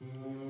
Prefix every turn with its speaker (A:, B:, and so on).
A: Bye.